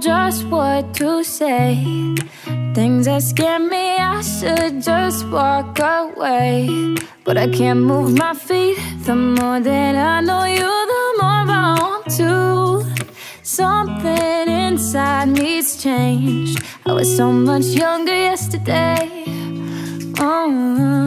just what to say. Things that scare me, I should just walk away. But I can't move my feet. The more that I know you, the more I want to. Something inside me's changed. I was so much younger yesterday. Oh.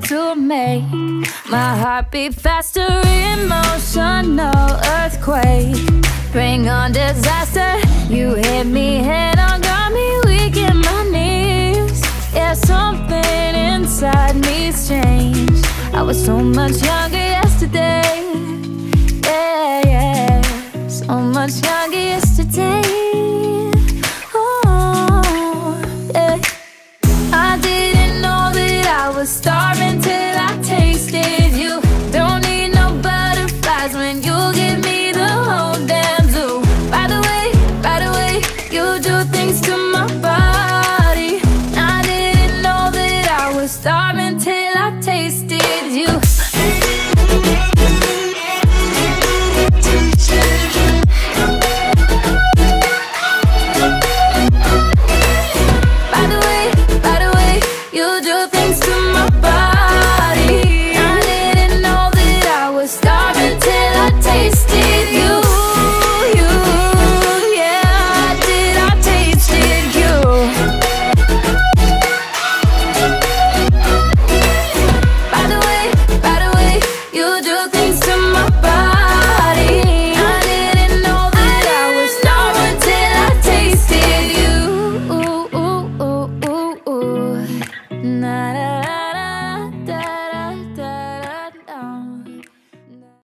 girl to make my heart beat faster. Emotional earthquake, bring on disaster. You hit me head on, got me weak in my knees. Yeah, something inside me's changed. I was so much younger yesterday. Yeah, yeah, so much younger yesterday. my body.